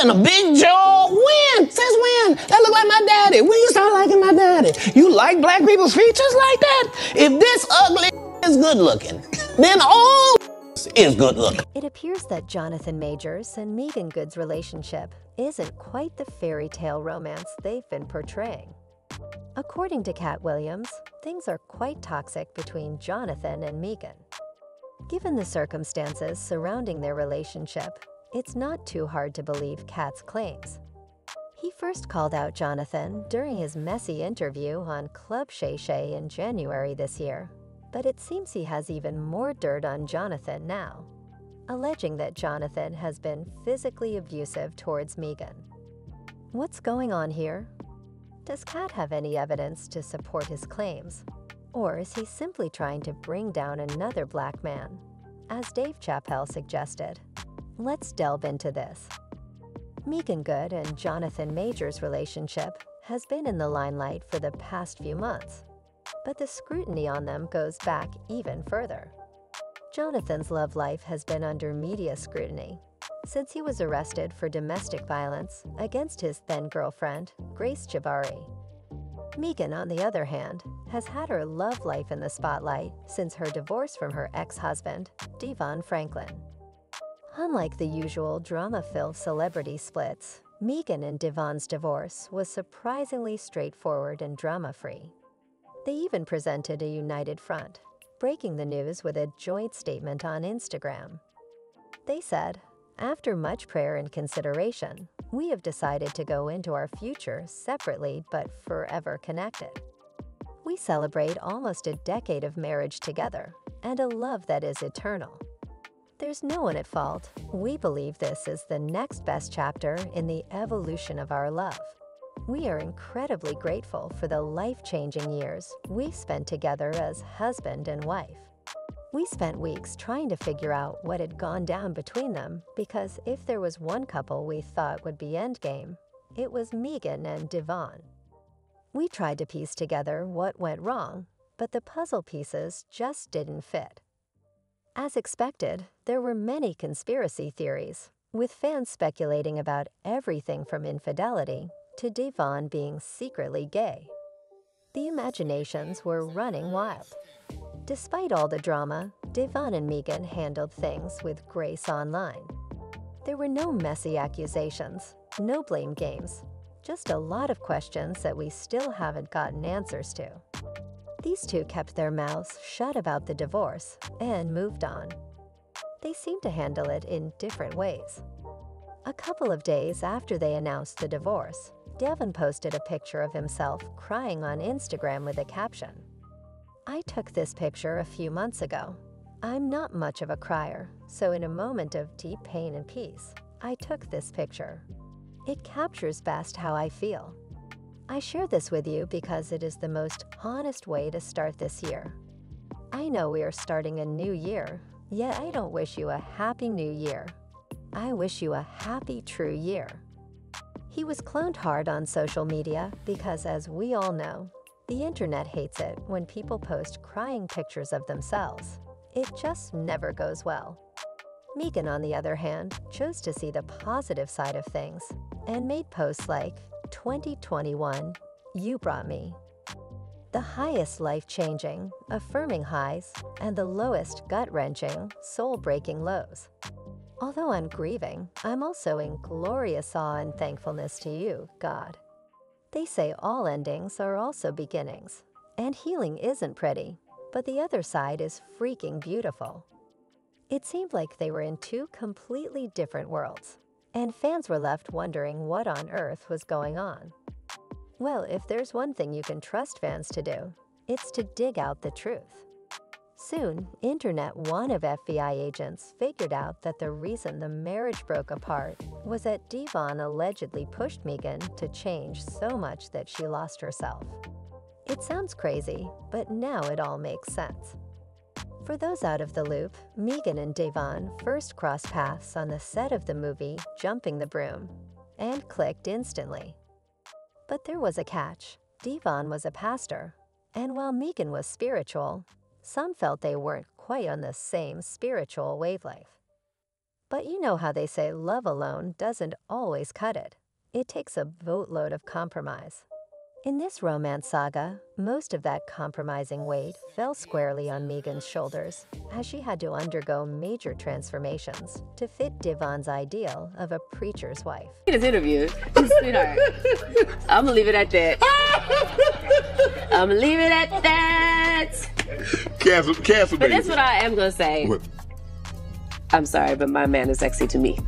and a big jaw. When? Since when? That look like my daddy. When you start liking my daddy? You like black people's features like that? If this ugly is good looking, then all is good looking. It appears that Jonathan Majors and Meagan Good's relationship isn't quite the fairy tale romance they've been portraying. According to Katt Williams, things are quite toxic between Jonathan and Meagan. Given the circumstances surrounding their relationship, it's not too hard to believe Katt's claims. He first called out Jonathan during his messy interview on Club Shay Shay in January this year, but it seems he has even more dirt on Jonathan now, alleging that Jonathan has been physically abusive towards Meagan. What's going on here? Does Katt have any evidence to support his claims? Or is he simply trying to bring down another black man, as Dave Chappelle suggested? Let's delve into this. Meagan Good and Jonathan Majors' relationship has been in the limelight for the past few months, but the scrutiny on them goes back even further. Jonathan's love life has been under media scrutiny since he was arrested for domestic violence against his then girlfriend, Grace Jabbari. Meagan, on the other hand, has had her love life in the spotlight since her divorce from her ex-husband, Devon Franklin. Unlike the usual drama-filled celebrity splits, Meagan and Devon's divorce was surprisingly straightforward and drama-free. They even presented a united front, breaking the news with a joint statement on Instagram. They said, after much prayer and consideration, we have decided to go into our future separately but forever connected. We celebrate almost a decade of marriage together and a love that is eternal. There's no one at fault. We believe this is the next best chapter in the evolution of our love. We are incredibly grateful for the life-changing years we spent together as husband and wife. We spent weeks trying to figure out what had gone down between them because if there was one couple we thought would be endgame, it was Meagan and Devon. We tried to piece together what went wrong, but the puzzle pieces just didn't fit. As expected, there were many conspiracy theories, with fans speculating about everything from infidelity to Devon being secretly gay. The imaginations were running wild. Despite all the drama, Devon and Meagan handled things with grace online. There were no messy accusations, no blame games, just a lot of questions that we still haven't gotten answers to. These two kept their mouths shut about the divorce and moved on. They seemed to handle it in different ways. A couple of days after they announced the divorce, Devon posted a picture of himself crying on Instagram with a caption. I took this picture a few months ago. I'm not much of a crier, so in a moment of deep pain and peace, I took this picture. It captures best how I feel. I share this with you because it is the most honest way to start this year. I know we are starting a new year, yet I don't wish you a happy new year. I wish you a happy true year. He was cloned hard on social media because, as we all know, the internet hates it when people post crying pictures of themselves. It just never goes well. Meagan, on the other hand, chose to see the positive side of things and made posts like, 2021, you brought me. The highest life-changing, affirming highs, and the lowest gut-wrenching, soul-breaking lows. Although I'm grieving, I'm also in glorious awe and thankfulness to you, God. They say all endings are also beginnings, and healing isn't pretty, but the other side is freaking beautiful. It seemed like they were in two completely different worlds, and fans were left wondering what on earth was going on. Well, if there's one thing you can trust fans to do, it's to dig out the truth. Soon, Internet One of FBI agents figured out that the reason the marriage broke apart was that Devon allegedly pushed Meagan to change so much that she lost herself. It sounds crazy, but now it all makes sense. For those out of the loop, Meagan and Devon first crossed paths on the set of the movie Jumping the Broom and clicked instantly. But there was a catch. Devon was a pastor, and while Meagan was spiritual, some felt they weren't quite on the same spiritual wavelength. But you know how they say love alone doesn't always cut it. It takes a boatload of compromise. In this romance saga, most of that compromising weight fell squarely on Meagan's shoulders, as she had to undergo major transformations to fit Devon's ideal of a preacher's wife. In this interview, sweetheart. I'm gonna leave it at that. I'm gonna leave it at that. Cancel, cancel, But baby. that's what I am gonna say. What? I'm sorry, but my man is sexy to me.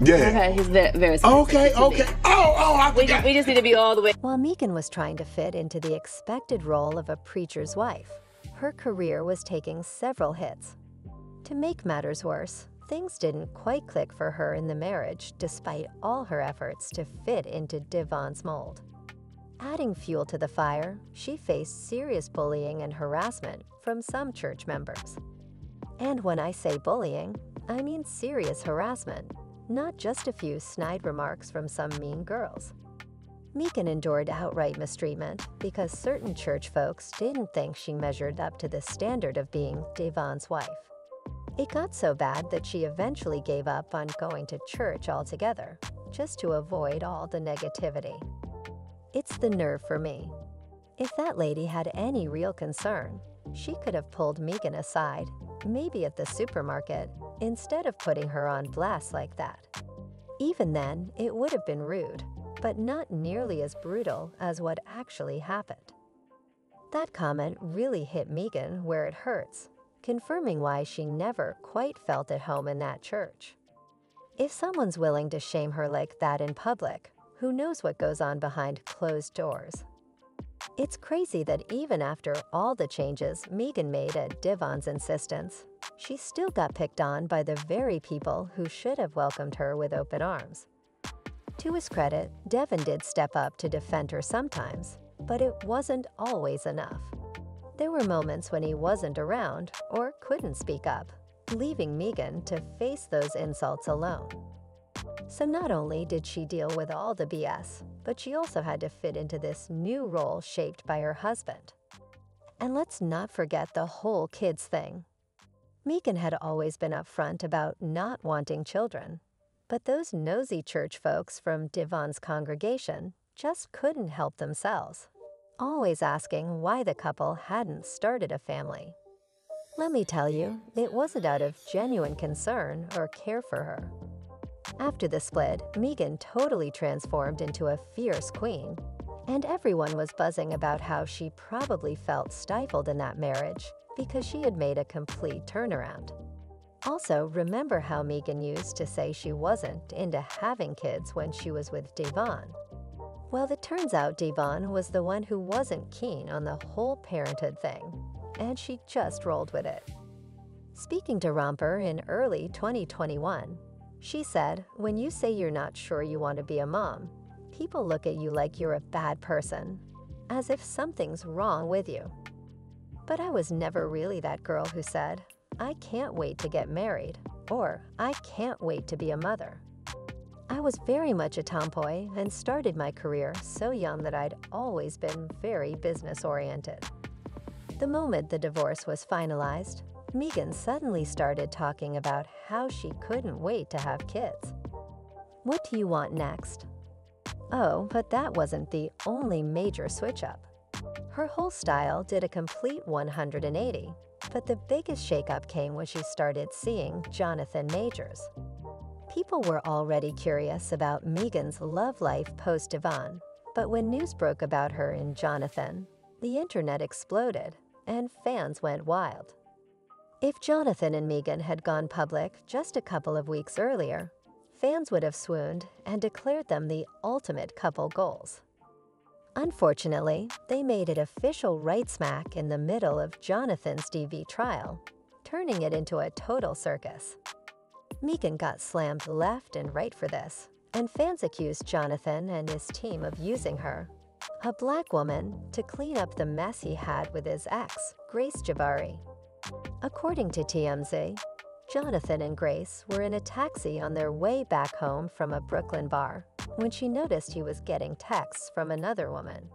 Yeah. Okay, he's very, very sexy Okay, to okay. Oh, oh, I We, forgot. we just need to be all the way. While Meagan was trying to fit into the expected role of a preacher's wife, her career was taking several hits. To make matters worse, things didn't quite click for her in the marriage despite all her efforts to fit into Devon's mold. Adding fuel to the fire, she faced serious bullying and harassment from some church members. And when I say bullying, I mean serious harassment, not just a few snide remarks from some mean girls. Meagan endured outright mistreatment because certain church folks didn't think she measured up to the standard of being Devon's wife. It got so bad that she eventually gave up on going to church altogether, just to avoid all the negativity. It's the nerve for me. If that lady had any real concern, she could have pulled Meagan aside, maybe at the supermarket, instead of putting her on blast like that. Even then, it would have been rude, but not nearly as brutal as what actually happened. That comment really hit Meagan where it hurts, confirming why she never quite felt at home in that church. If someone's willing to shame her like that in public, who knows what goes on behind closed doors? It's crazy that even after all the changes Meagan made at Devon's insistence, she still got picked on by the very people who should have welcomed her with open arms. To his credit, Devon did step up to defend her sometimes, but it wasn't always enough. There were moments when he wasn't around or couldn't speak up, leaving Meagan to face those insults alone. So not only did she deal with all the BS, but she also had to fit into this new role shaped by her husband. And let's not forget the whole kids thing. Meagan had always been upfront about not wanting children, but those nosy church folks from Devon's congregation just couldn't help themselves, always asking why the couple hadn't started a family. Let me tell you, it wasn't out of genuine concern or care for her. After the split, Meagan totally transformed into a fierce queen, and everyone was buzzing about how she probably felt stifled in that marriage because she had made a complete turnaround. Also, remember how Meagan used to say she wasn't into having kids when she was with Devon? Well, it turns out Devon was the one who wasn't keen on the whole parenthood thing, and she just rolled with it. Speaking to Romper in early 2021, she said, When you say you're not sure you want to be a mom, people look at you like you're a bad person, as if something's wrong with you. But I was never really that girl who said, I can't wait to get married, or I can't wait to be a mother. I was very much a tomboy and started my career so young that I'd always been very business oriented. The moment the divorce was finalized, Meagan suddenly started talking about how she couldn't wait to have kids. What do you want next? Oh, but that wasn't the only major switch up. Her whole style did a complete 180, but the biggest shakeup came when she started seeing Jonathan Majors. People were already curious about Meagan's love life post Devon, but when news broke about her and Jonathan, the internet exploded and fans went wild. If Jonathan and Megan had gone public just a couple of weeks earlier, fans would have swooned and declared them the ultimate couple goals. Unfortunately, they made it official right smack in the middle of Jonathan's DV trial, turning it into a total circus. Meagan got slammed left and right for this, and fans accused Jonathan and his team of using her, a black woman, to clean up the mess he had with his ex, Grace Jabbari. According to TMZ, Jonathan and Grace were in a taxi on their way back home from a Brooklyn bar when she noticed he was getting texts from another woman.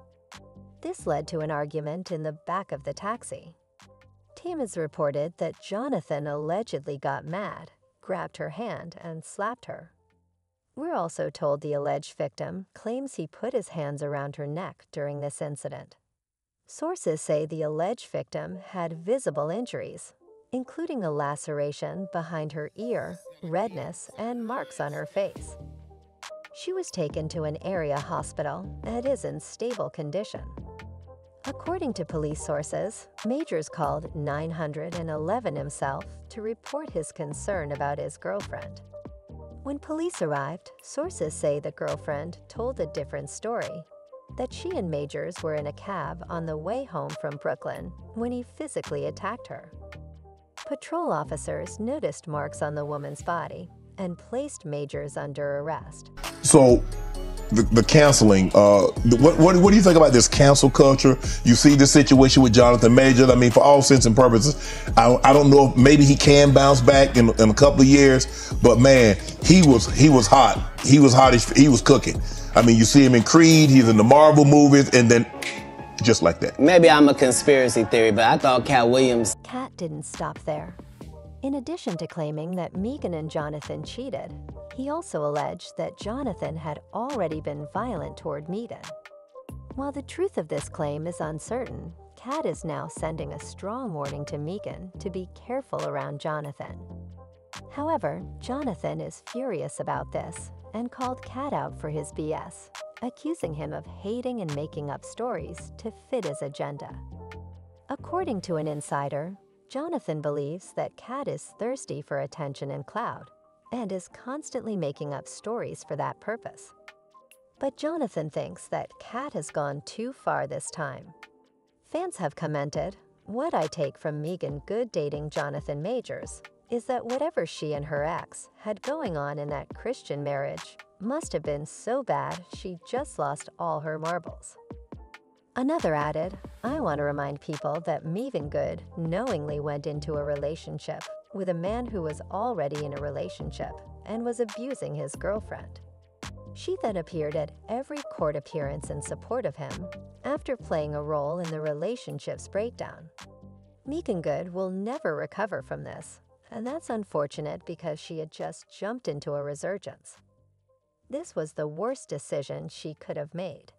This led to an argument in the back of the taxi. Has reported that Jonathan allegedly got mad grabbed her hand, and slapped her. We're also told the alleged victim claims he put his hands around her neck during this incident. Sources say the alleged victim had visible injuries, including a laceration behind her ear, redness, and marks on her face. She was taken to an area hospital and is in stable condition. According to police sources, Majors called 911 himself to report his concern about his girlfriend. When police arrived, sources say the girlfriend told a different story that she and Majors were in a cab on the way home from Brooklyn when he physically attacked her. Patrol officers noticed marks on the woman's body and placed Majors under arrest. So, the, the canceling. Uh, what, what what do you think about this cancel culture? You see the situation with Jonathan Major. I mean, for all sense and purposes, I, I don't know if maybe he can bounce back in, in a couple of years. But man, he was he was hot. He was hot. He was cooking. I mean, you see him in Creed. He's in the Marvel movies, and then just like that. Maybe I'm a conspiracy theory, but I thought Katt Williams. Katt didn't stop there. In addition to claiming that Meagan and Jonathan cheated, he also alleged that Jonathan had already been violent toward Meagan. While the truth of this claim is uncertain, Katt is now sending a strong warning to Meagan to be careful around Jonathan. However, Jonathan is furious about this and called Katt out for his BS, accusing him of hating and making up stories to fit his agenda. According to an insider, Jonathan believes that Katt is thirsty for attention and clout and is constantly making up stories for that purpose. But Jonathan thinks that Katt has gone too far this time. Fans have commented, what I take from Meagan Good dating Jonathan Majors is that whatever she and her ex had going on in that Christian marriage must have been so bad she just lost all her marbles. Another added, I want to remind people that Meagan Good knowingly went into a relationship with a man who was already in a relationship and was abusing his girlfriend. She then appeared at every court appearance in support of him after playing a role in the relationship's breakdown. Meagan Good will never recover from this, and that's unfortunate because she had just jumped into a resurgence. This was the worst decision she could have made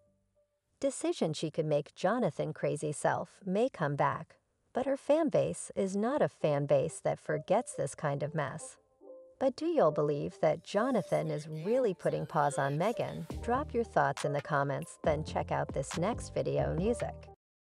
decision she could make Jonathan crazy self may come back, but her fan base is not a fan base that forgets this kind of mess. But do y'all believe that Jonathan is really putting paws on Meagan? Drop your thoughts in the comments, then check out this next video music.